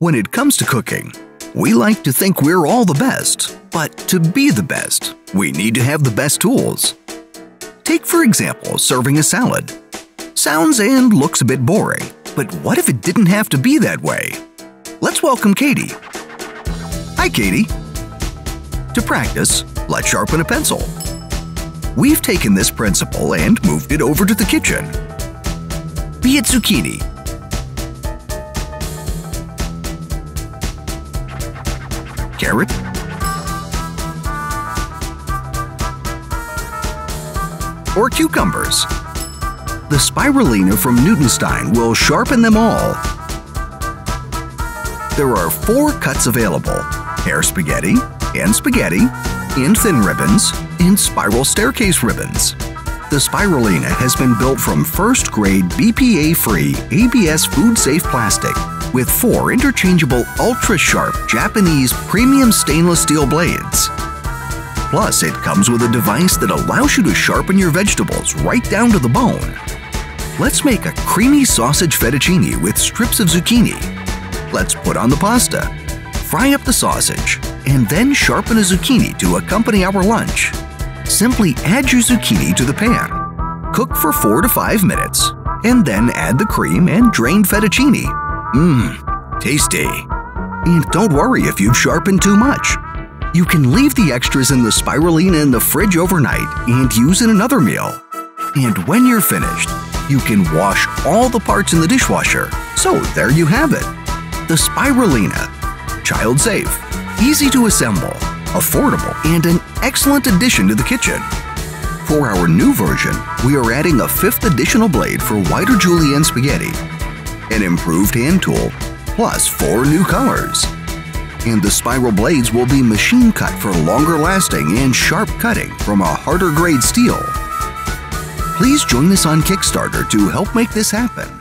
When it comes to cooking, we like to think we're all the best, but to be the best, we need to have the best tools. Take, for example, serving a salad. Sounds and looks a bit boring, but what if it didn't have to be that way? Let's welcome Katie. Hi, Katie. To practice, let's sharpen a pencil. We've taken this principle and moved it over to the kitchen. Be it zucchini, carrot, or cucumbers. The Spiralina from Newtonstein will sharpen them all. There are four cuts available, hair spaghetti, and spaghetti, and thin ribbons, and spiral staircase ribbons. The Spiralina has been built from first grade BPA free ABS food safe plastic with four interchangeable ultra sharp Japanese premium stainless steel blades. Plus, it comes with a device that allows you to sharpen your vegetables right down to the bone. Let's make a creamy sausage fettuccine with strips of zucchini. Let's put on the pasta, fry up the sausage, and then sharpen a zucchini to accompany our lunch. Simply add your zucchini to the pan. Cook for 4 to 5 minutes, and then add the cream and drained fettuccine. Mmm, tasty. And don't worry if you've sharpened too much. You can leave the extras in the Spiralina in the fridge overnight and use in another meal. And when you're finished, you can wash all the parts in the dishwasher. So there you have it. The Spiralina. Child safe, easy to assemble, affordable, and an excellent addition to the kitchen. For our new version, we are adding a fifth additional blade for wider julienne spaghetti, an improved hand tool, plus four new colors. And the spiral blades will be machine cut for longer lasting and sharp cutting from a harder grade steel. Please join us on Kickstarter to help make this happen.